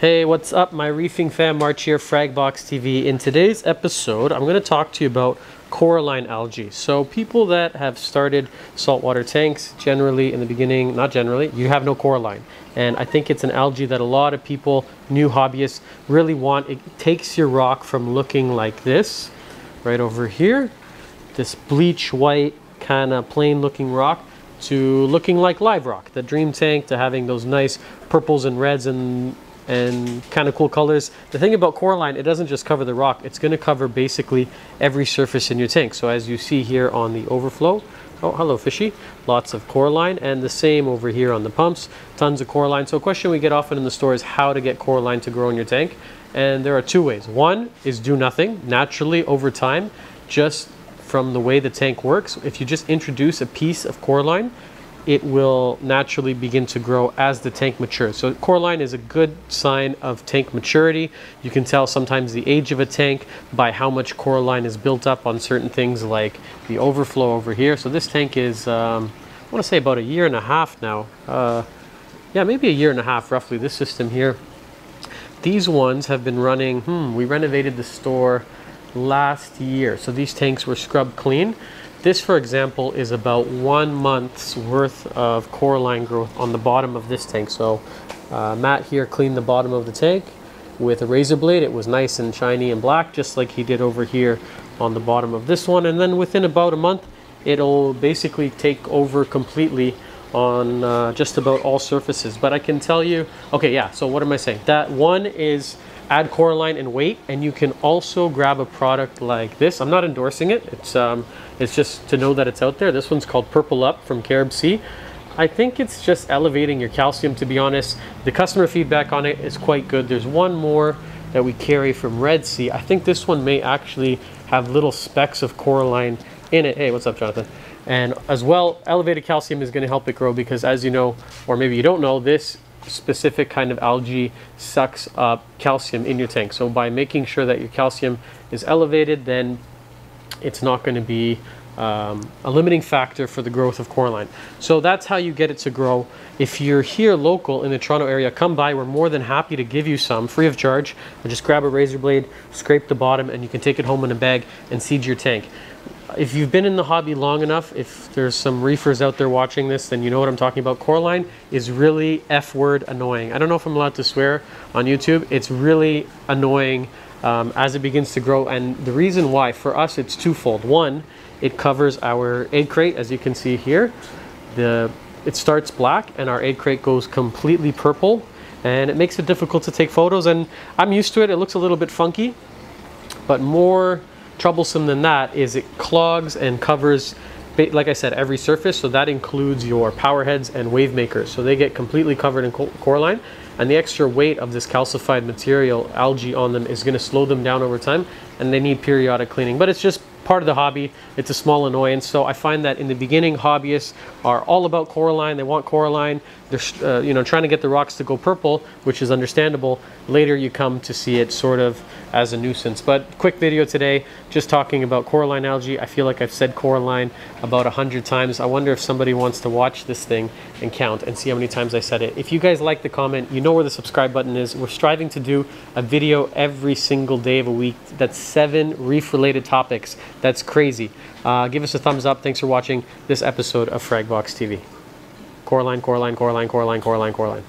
Hey, what's up, my reefing fam? March here, Fragbox TV. In today's episode, I'm going to talk to you about coralline algae. So, people that have started saltwater tanks, generally in the beginning, not generally, you have no coralline. And I think it's an algae that a lot of people, new hobbyists, really want. It takes your rock from looking like this, right over here, this bleach white, kind of plain looking rock, to looking like live rock, the dream tank, to having those nice purples and reds and and kind of cool colors. The thing about Coralline, it doesn't just cover the rock, it's going to cover basically every surface in your tank. So as you see here on the overflow, oh, hello fishy, lots of Coralline and the same over here on the pumps, tons of Coralline. So a question we get often in the store is how to get Coralline to grow in your tank. And there are two ways. One is do nothing, naturally over time, just from the way the tank works. If you just introduce a piece of Coralline, it will naturally begin to grow as the tank matures. So coralline is a good sign of tank maturity. You can tell sometimes the age of a tank by how much coralline is built up on certain things like the overflow over here. So this tank is, um, I want to say about a year and a half now. Uh, yeah, maybe a year and a half roughly, this system here. These ones have been running, hmm, we renovated the store last year. So these tanks were scrubbed clean. This, for example, is about one month's worth of coralline growth on the bottom of this tank. So uh, Matt here cleaned the bottom of the tank with a razor blade. It was nice and shiny and black, just like he did over here on the bottom of this one. And then within about a month, it'll basically take over completely on uh, just about all surfaces. But I can tell you, okay, yeah, so what am I saying? That one is add coralline and wait, and you can also grab a product like this. I'm not endorsing it. It's um, it's just to know that it's out there. This one's called Purple Up from CaribSea. I think it's just elevating your calcium, to be honest. The customer feedback on it is quite good. There's one more that we carry from Red Sea. I think this one may actually have little specks of coralline in it. Hey, what's up, Jonathan? And as well, elevated calcium is going to help it grow because, as you know, or maybe you don't know, this specific kind of algae sucks up calcium in your tank. So by making sure that your calcium is elevated, then it's not going to be um, a limiting factor for the growth of coralline. So that's how you get it to grow. If you're here local in the Toronto area, come by. We're more than happy to give you some free of charge. just grab a razor blade, scrape the bottom, and you can take it home in a bag and seed your tank. If you've been in the hobby long enough, if there's some reefers out there watching this, then you know what I'm talking about. Coralline is really F word annoying. I don't know if I'm allowed to swear on YouTube. It's really annoying um, as it begins to grow. And the reason why for us it's twofold. One, it covers our egg crate as you can see here. The it starts black and our egg crate goes completely purple and it makes it difficult to take photos and I'm used to it. It looks a little bit funky, but more troublesome than that is it clogs and covers like I said, every surface. So that includes your power heads and wave makers. So they get completely covered in coralline and the extra weight of this calcified material algae on them is going to slow them down over time and they need periodic cleaning but it's just part of the hobby. It's a small annoyance. So I find that in the beginning, hobbyists are all about coralline. They want coralline. They're uh, you know trying to get the rocks to go purple, which is understandable. Later, you come to see it sort of as a nuisance. But quick video today, just talking about coralline algae. I feel like I've said coralline about a hundred times. I wonder if somebody wants to watch this thing and count and see how many times I said it. If you guys like the comment, you know where the subscribe button is. We're striving to do a video every single day of a week. That's seven reef-related topics that's crazy. Uh, give us a thumbs up. Thanks for watching this episode of Fragbox TV. Coralline, Coralline, Coralline, Coralline, Coralline, Coralline.